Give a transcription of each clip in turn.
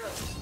Go.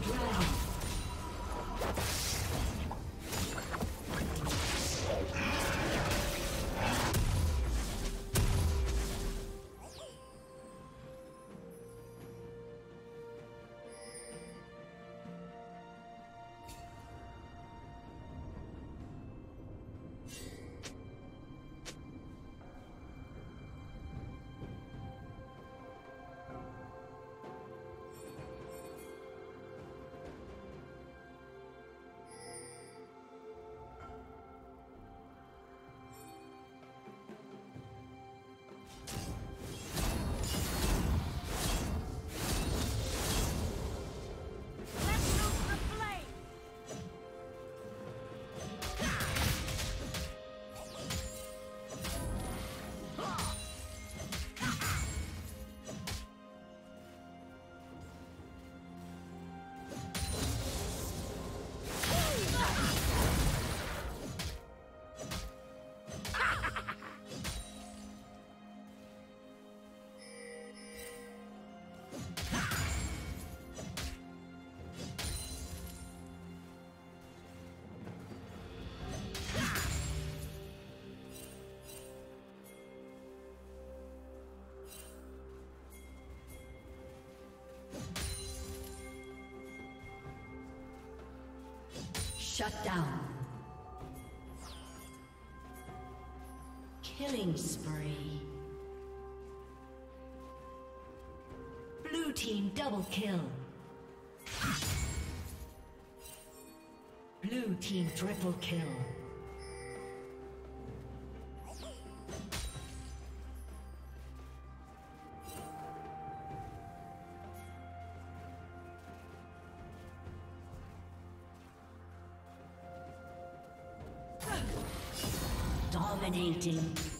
Dragon. Shut down. Killing spree. Blue team double kill. Blue team triple kill. Dominating.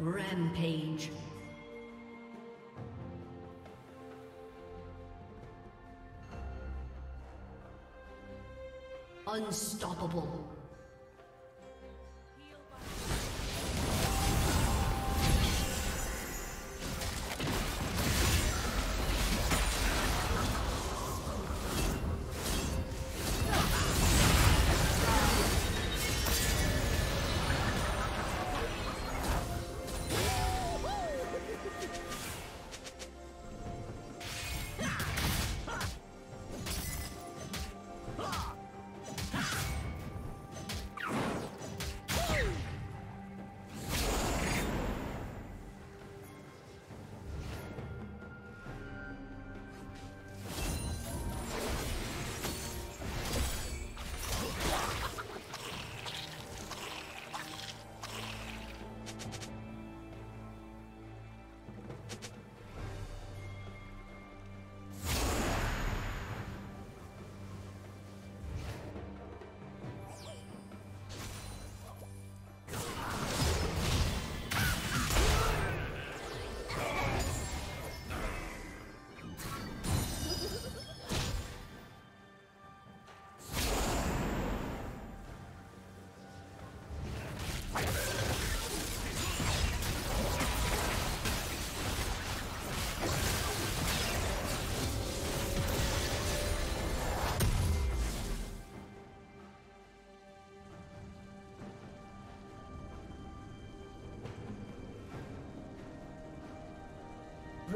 Rampage. Unstoppable.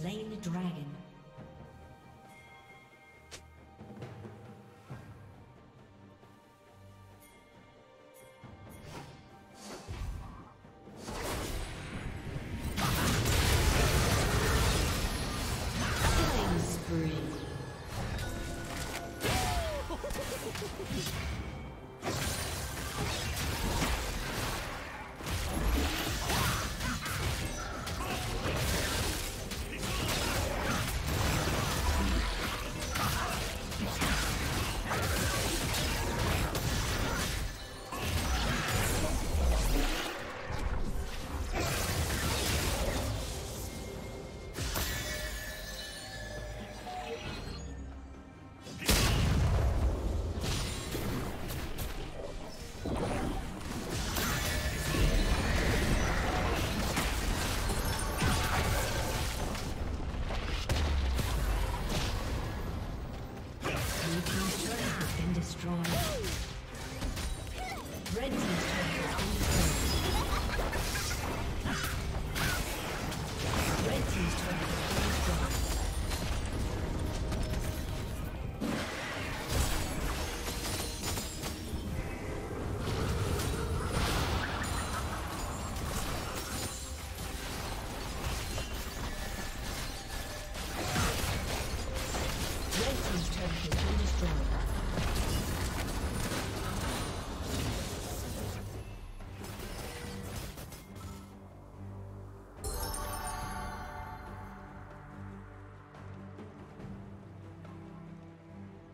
Slain the dragon. Team's turret has been.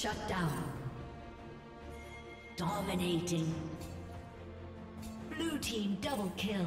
Shut down. Dominating. Blue team double kill.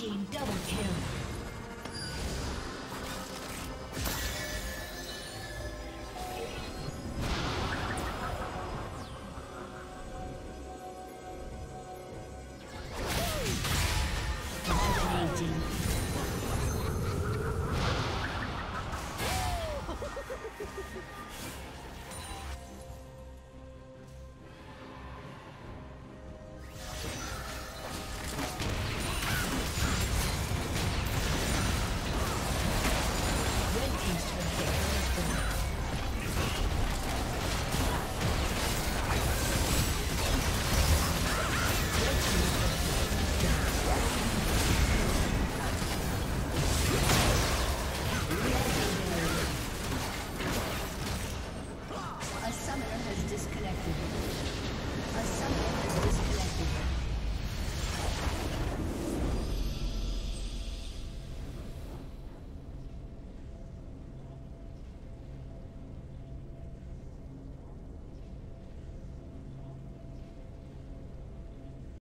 Team double kill.